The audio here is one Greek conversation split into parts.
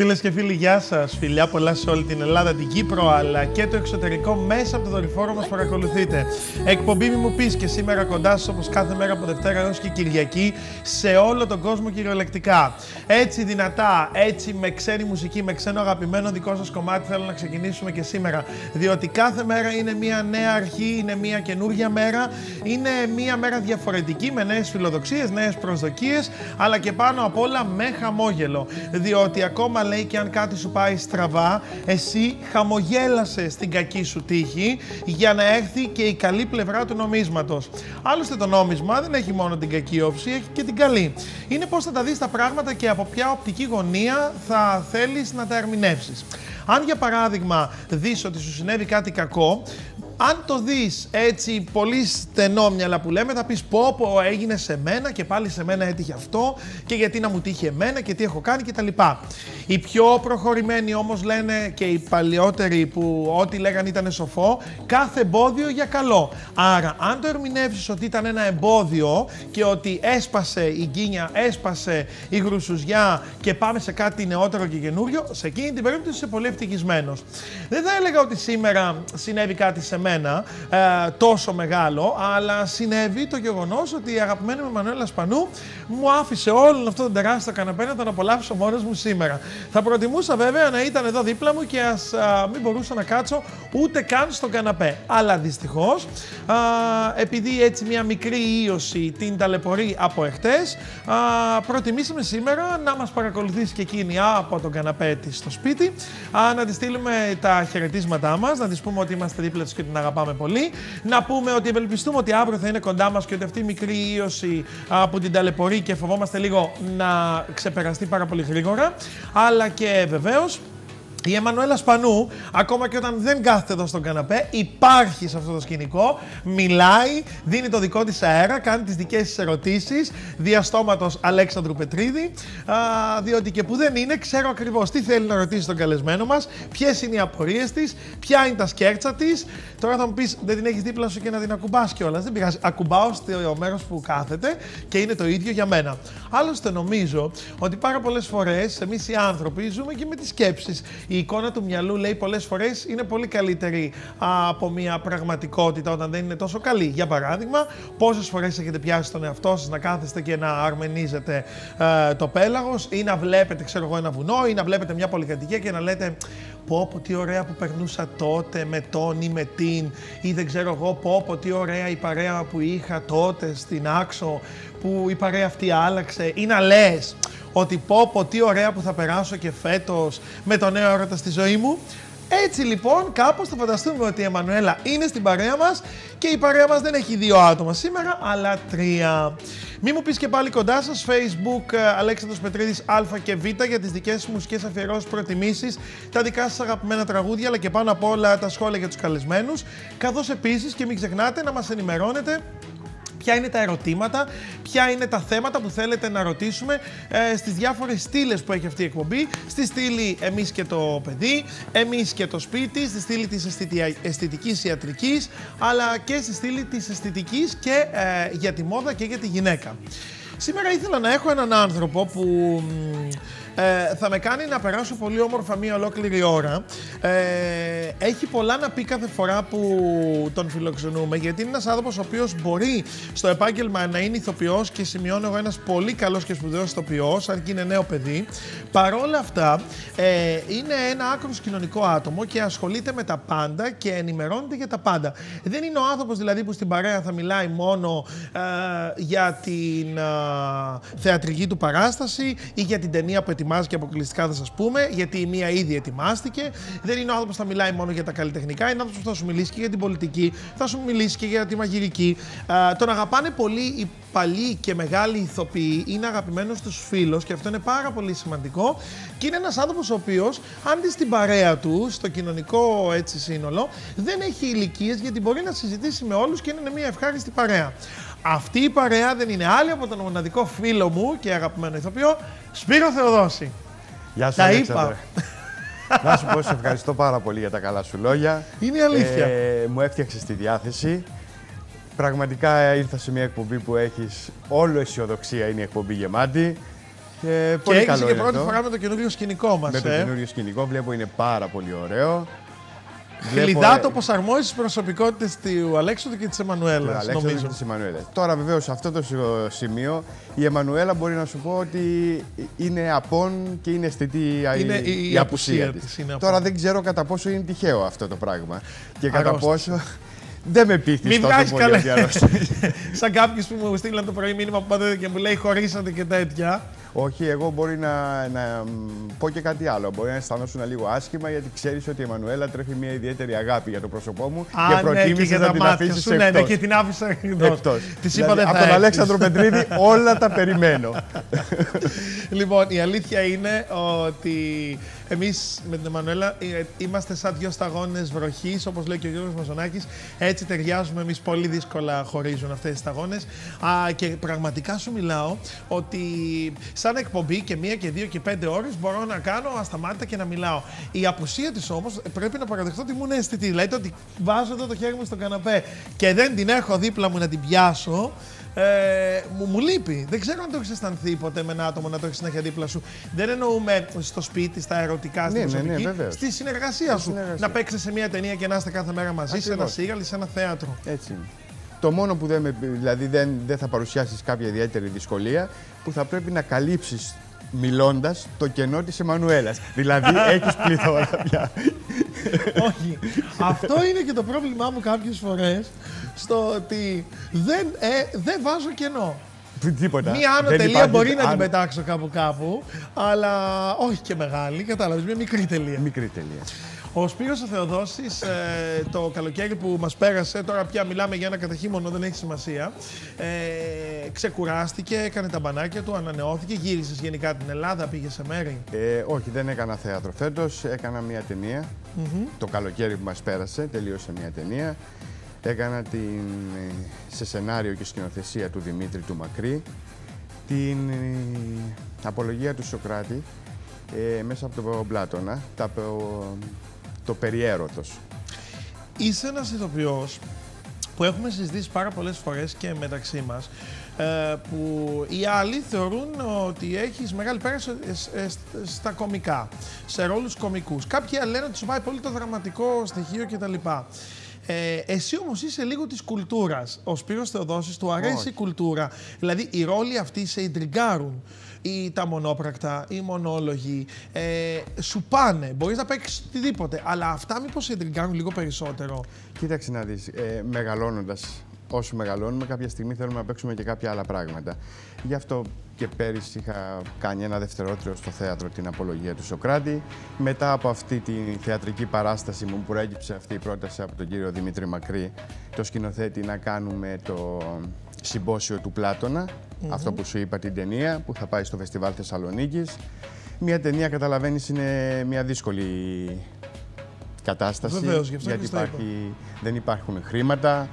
Φίλες και φίλοι, γεια σας. Φιλιά πολλά σε όλη την Ελλάδα, την Κύπρο αλλά και το εξωτερικό μέσα από το δορυφόρο μας παρακολουθείτε. Εκπομπή μη μου πεις και σήμερα κοντά σας όπως κάθε μέρα από Δευτέρα έως και Κυριακή σε όλο τον κόσμο κυριολεκτικά. Έτσι δυνατά, έτσι με ξένη μουσική, με ξένο αγαπημένο δικό σας κομμάτι θέλω να ξεκινήσουμε και σήμερα. Διότι κάθε μέρα είναι μια νέα αρχή, είναι μια καινούργια μέρα, είναι μια μέρα διαφορετική με νέες φιλοδοξίες, νέες προσδοκίες αλλά και πάνω απ' όλα με χαμόγελο. Διότι ακόμα λέει και αν κάτι σου πάει στραβά, εσύ χαμογέλασε στην κακή σου τύχη για να έρθει και η καλή πλευρά του νομίσματος. Άλλωστε το νόμισμα δεν έχει μόνο την κακή όψη, έχει και την καλή. Είναι πώς θα τα δεις τα πράγματα και από ποια οπτική γωνία θα θέλεις να τα ερμηνεύσεις. Αν για παράδειγμα δεις ότι σου συνέβη κάτι κακό, αν το δεις έτσι πολύ στενόμυαλα που λέμε, θα πεις πω πω έγινε σε μένα και πάλι σε μένα έτυχε αυτό και γιατί να μου τύχει εμένα και τι έχω κάνει κτλ. Οι πιο προχωρημένοι όμως λένε και οι παλιότεροι που ό,τι λέγανε ήταν σοφό, κάθε εμπόδιο για καλό. Άρα αν το ερμηνεύσεις ότι ήταν ένα εμπόδιο και ότι έσπασε η γκίνια, έσπασε η γρουσουζιά και πάμε σε κάτι νεότερο και καινούριο, σε εκείνη την περίπτωση είσαι πολύ ευτυχισμένος. Δεν θα έλεγα ότι σήμερα συνέβη κάτι σε μένα ε, τόσο μεγάλο, αλλά συνέβη το γεγονός ότι η αγαπημένη μου Μανουέλα Σπανού μου άφησε όλο αυτό το τεράστιο καναπέ να τον απολαύσω μόνος μου σήμερα. Θα προτιμούσα βέβαια να ήταν εδώ δίπλα μου και ας μην μπορούσα να κάτσω ούτε καν στον καναπέ. Αλλά δυστυχώς, επειδή έτσι μια μικρή ίωση την ταλαιπωρεί από εχθές, προτιμήσαμε σήμερα να μας παρακολουθήσει και εκείνη από τον καναπέ της στο σπίτι, α, να της στείλουμε τα χαιρετίσματά μας, να της πούμε ότι είμαστε δίπλα της και την αγαπάμε πολύ. Να πούμε ότι ευελπιστούμε ότι αύριο θα είναι κοντά μας και ότι αυτή η μικρή ίωση που την ταλαιπωρεί και φοβόμαστε λίγο να ξεπεραστεί πάρα πολύ γρήγορα. Αλλά και βεβαίως η Εμμανουέλα Σπανού, ακόμα και όταν δεν κάθεται εδώ στον καναπέ, υπάρχει σε αυτό το σκηνικό, μιλάει, δίνει το δικό της αέρα, κάνει τις δικές της ερωτήσεις, διαστόματος Αλέξανδρου Πετρίδη, α, διότι και που δεν είναι, ξέρω ακριβώς τι θέλει να ρωτήσει τον καλεσμένο μας, ποιες είναι οι απορίες της, ποια είναι τα σκέρτσα της. Τώρα θα μου πεις, δεν την έχεις δίπλα σου και να την ακουμπάς κιόλας, δεν πειράζει. Ακουμπάω στο μέρος που κάθεται και είναι το ίδιο για μένα. Άλλωστε νομίζω ότι πάρα πολλές φορές εμείς οι άνθρωποι ζούμε και με τις σκέψεις η εικόνα του μυαλού, λέει, πολλές φορές είναι πολύ καλύτερη από μια πραγματικότητα όταν δεν είναι τόσο καλή. Για παράδειγμα, πόσες φορές έχετε πιάσει τον εαυτό σας να κάθεστε και να αρμενίζετε ε, το πέλαγος ή να βλέπετε, ξέρω εγώ, ένα βουνό ή να βλέπετε μια πολυκατοικία και να λέτε πω πω τι ωραία που περνούσα τότε με τον ή με την ή δεν ξέρω εγώ πω πω τι ωραία η παρέα που είχα τότε στην Άξο που η παρέα αυτή άλλαξε ή να λες ότι πω πω τι ωραία που θα περάσω και φέτος με το νέο έρωτα στη ζωή μου. Έτσι λοιπόν κάπως θα φανταστούμε ότι η Εμμανουέλα είναι στην παρέα μας και η παρέα μας δεν έχει δύο άτομα σήμερα αλλά τρία. Μη μου πεις και πάλι κοντά σας, Facebook ε, Αλέξανδρος Πετρίδης Α και Β για τις δικές σας μουσικές αφιερώσεις, προτιμήσεις, τα δικά σας αγαπημένα τραγούδια αλλά και πάνω απ' όλα τα σχόλια για τους καλεσμένους καθώς επίσης και μην ξεχνάτε να μας ενημερώνετε ποια είναι τα ερωτήματα, ποια είναι τα θέματα που θέλετε να ρωτήσουμε ε, στις διάφορες στήλες που έχει αυτή η εκπομπή. Στη στήλη εμείς και το παιδί, εμείς και το σπίτι, στη στήλη της αισθητικής ιατρικής, αλλά και στη στήλη της αισθητικής και ε, για τη μόδα και για τη γυναίκα. Σήμερα ήθελα να έχω έναν άνθρωπο που ε, θα με κάνει να περάσω πολύ όμορφα μία ολόκληρη ώρα. Ε, έχει πολλά να πει κάθε φορά που τον φιλοξενούμε, γιατί είναι ένας άνθρωπος ο οποίος μπορεί στο επάγγελμα να είναι ηθοποιός και σημειώνω εγώ ένας πολύ καλός και σπουδαίος ηθοποιός, αν και είναι νέο παιδί. Παρόλα αυτά, ε, είναι ένα άκρος κοινωνικό άτομο και ασχολείται με τα πάντα και ενημερώνεται για τα πάντα. Δεν είναι ο άνθρωπος δηλαδή που στην παρέα θα μιλάει μόνο ε, για την ε, θεατρική του παράσταση ή για την ταινία που ετοιμάζει ετοιμάζει και αποκλειστικά θα σας πούμε, γιατί η μία ήδη ετοιμάστηκε. Δεν είναι ο άνθρωπος που θα μιλάει μόνο για τα καλλιτεχνικά, είναι ο άνθρωπος που θα σου μιλήσει και για την πολιτική, θα σου μιλήσει και για τη μαγειρική. Α, τον αγαπάνε πολύ οι παλιοί και μεγάλοι ηθοποιοί, είναι αγαπημένος στου φίλου και αυτό είναι πάρα πολύ σημαντικό. Και είναι ένας άνθρωπος ο οποίος, αν δεις την παρέα του, στο κοινωνικό έτσι σύνολο, δεν έχει ηλικίες γιατί μπορεί να συζητήσει με όλους και είναι μια ευχάριστη παρέα. Αυτή η παρέα δεν είναι άλλη από τον μοναδικό φίλο μου και αγαπημένο ηθοποιό, Σπύρο Θεοδόση. Γεια σου, Τα είπα. Να σου πω, σε ευχαριστώ πάρα πολύ για τα καλά σου λόγια. Είναι αλήθεια. Ε, μου έφτιαξες τη διάθεση. Πραγματικά ήρθα σε μια εκπομπή που έχεις όλο αισιοδοξία, είναι η εκπομπή γεμάτη. Ε, και πολύ έγινε καλό και είναι πρώτη αυτό. φορά με το καινούριο σκηνικό μας. Με το ε. καινούριο σκηνικό βλέπω είναι πάρα πολύ ωραίο. Βλέπω, Χλιδάτο ε, πως αρμόζει στη προσωπικότητα του Αλέξανδρου και της του Εμμανουέλα. Αλέξανδρου Νομίζω. και της Εμμανουέλας. Τώρα βεβαίως σε αυτό το σι- σημείο η Εμμανουέλα μπορεί να σου πω ότι είναι απόν και είναι αισθητή η- Είναι η- η, η απουσία απουσία της. της, είναι Τώρα απόν. δεν ξέρω κατά πόσο είναι τυχαίο αυτό το πράγμα. Και κατά Αρρώστησε. πόσο δεν με πείθεις Μην τόσο βγάζει πολύ καλά. ότι αρρώστησε. Σαν κάποιο που μου στείλαν το πρωί μήνυμα που πάτε και μου λέει χωρίσατε και τέτοια. Όχι, εγώ μπορεί να, να μ, πω και κάτι άλλο. Μπορεί να αισθανόσουν λίγο άσχημα γιατί ξέρεις ότι η Εμμανουέλα τρέφει μια ιδιαίτερη αγάπη για το πρόσωπό μου Α, και ναι, και προτίμησες για να τα την μάτια αφήσεις σου. Ναι, ναι, εκτός. και την άφησα εκτός. Εκτός. Της Δηλαδή, είπα δεν θα από τον έρθεις. Αλέξανδρο Πετρίδη όλα τα περιμένω. Λοιπόν, η αλήθεια είναι ότι εμείς με την Εμμανουέλα ε, είμαστε σαν δυο σταγόνες βροχής, όπως λέει και ο Γιώργος Μαζονάκης. Έτσι ταιριάζουμε εμείς πολύ δύσκολα χωρίζουν αυτές τι σταγόνες. Και πραγματικά σου μιλάω ότι σαν εκπομπή και μία και δύο και πέντε ώρες μπορώ να κάνω ασταμάτητα και να μιλάω. Η απουσία της όμως πρέπει να παραδεχτώ ότι μου είναι αισθητή. Δηλαδή το ότι βάζω εδώ το χέρι μου στο καναπέ και δεν την έχω δίπλα μου να την πιάσω. Ε, μου, μου λείπει. Δεν ξέρω αν το έχεις αισθανθεί ποτέ με ένα άτομο να το έχεις συνέχεια δίπλα σου. Δεν εννοούμε στο σπίτι, στα ερωτικά, στην Ναι, ναι, ναι, προσωπική. βεβαίως. στη συνεργασία σου. συνεργασία. Να παίξετε σε μια ταινία και να είστε κάθε μέρα μαζί, σε ένα Ακριβώς. σύγαλι, σε ένα θέατρο. Έτσι είναι. Το μόνο που δεν, με, δηλαδή δεν, δεν θα παρουσιάσεις κάποια ιδιαίτερη δυσκολία που θα πρέπει να καλύψεις μιλώντας το κενό της Εμμανουέλας. δηλαδή έχεις πληθώρα πια. Όχι. Αυτό είναι και το πρόβλημά μου κάποιες φορές. Στο ότι δεν, ε, δεν βάζω κενό. Τίποτα. Μία άνω Δεν τελεία υπάρχει μπορεί να την άνω- πετάξω κάπου κάπου, αλλά όχι και μεγάλη, κατάλαβες, μια μικρή τελεία. Μικρή τελεία. Ο Σπύρος ο Θεοδόσης, ε, το καλοκαίρι που μας πέρασε, τώρα πια μιλάμε για ένα καταχύμωνο, δεν έχει σημασία, ε, ξεκουράστηκε, έκανε τα μπανάκια του, ανανεώθηκε, γύρισε γενικά την Ελλάδα, πήγε σε μέρη. Ε, όχι, δεν έκανα θέατρο φέτος. Έκανα μια ταινια Το καλοκαίρι που μας πέρασε, τελείωσε μια ταινία. Έκανα την, ε, σε σενάριο και σκηνοθεσία του Δημήτρη του Μακρύ την ε, απολογία του Σοκράτη ε, μέσα από τον Πλάτωνα, τα, πο- το περιέρωτος. Είσαι ένας ηθοποιός που έχουμε συζητήσει πάρα πολλές φορές και μεταξύ μας, ε, που οι άλλοι θεωρούν ότι έχεις μεγάλη πέραση ε, ε, στα κομικά, σε ρόλους κομικούς. Κάποιοι άλλοι λένε ότι σου πάει πολύ το δραματικό στοιχείο κτλ. Ε, εσύ όμως είσαι λίγο της κουλτούρας. Ο Σπύρος Θεοδόσης του αρέσει Όχι. η κουλτούρα. Δηλαδή οι ρόλοι αυτοί σε ιντριγκάρουν. Ή τα μονόπρακτα, οι μονόλογοι, ε, σου πάνε. Μπορείς να παίξεις οτιδήποτε. Αλλά αυτά μήπως σε ιντριγκάρουν λίγο περισσότερο. Κοίταξε να δεις, ε, μεγαλώνοντας, όσο μεγαλώνουμε, κάποια στιγμή θέλουμε να παίξουμε και κάποια άλλα πράγματα. Γι' αυτό και πέρυσι είχα κάνει ένα δευτερότριο στο θέατρο την απολογία του Σοκράτη. Μετά από αυτή τη θεατρική παράσταση μου προέκυψε αυτή η πρόταση από τον κύριο Δημήτρη Μακρύ, το σκηνοθέτη, να κάνουμε το συμπόσιο του πλατωνα αυτό που σου είπα την ταινία, που θα πάει στο Φεστιβάλ Θεσσαλονίκης. Μια ταινία, καταλαβαίνεις, είναι μια δύσκολη κατάσταση. Βεβαίως, γι' αυτό γιατί και στο είπα. υπάρχει, δεν υπάρχουν χρήματα.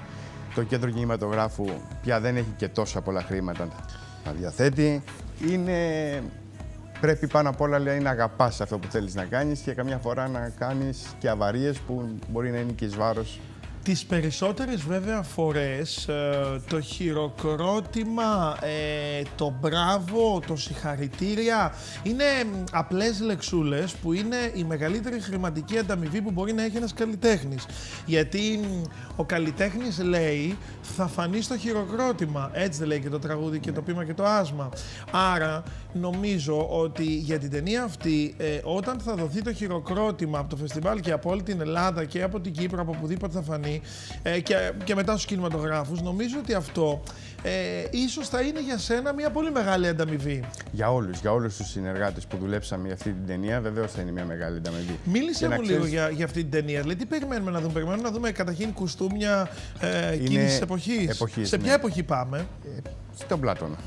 Το κέντρο κινηματογράφου πια δεν έχει και τόσα πολλά χρήματα να διαθέτει. Είναι... Πρέπει πάνω απ' όλα λέει, να αγαπάς αυτό που θέλεις να κάνεις και καμιά φορά να κάνεις και αβαρίες που μπορεί να είναι και εις βάρος Τις περισσότερες βέβαια φορές ε, το χειροκρότημα, ε, το μπράβο, το συγχαρητήρια είναι μ, απλές λεξούλες που είναι η μεγαλύτερη χρηματική ανταμοιβή που μπορεί να έχει ένας καλλιτέχνης. Γιατί μ, ο καλλιτέχνης λέει θα φανεί στο χειροκρότημα, έτσι δεν λέει και το τραγούδι και το πείμα και το άσμα. Άρα νομίζω ότι για την ταινία αυτή ε, όταν θα δοθεί το χειροκρότημα από το φεστιβάλ και από όλη την Ελλάδα και από την Κύπρο, από οπουδήποτε θα φανεί ε, και, και μετά στους κινηματογράφους, νομίζω ότι αυτό ε, ίσως θα είναι για σένα μια πολύ μεγάλη ανταμοιβή. Για όλους, για όλους τους συνεργάτες που δουλέψαμε για αυτή την ταινία, βεβαίως θα είναι μια μεγάλη ανταμοιβή. Μίλησε Και μου να λίγο ξέρεις- για, για αυτή την ταινία. Δηλαδή, τι περιμένουμε να δούμε; Περιμένουμε να δούμε καταρχήν κουστούμια ε, εκείνης της εποχής. εποχής, Σε ναι. ποια εποχή πάμε; Στον Πλάτωνα.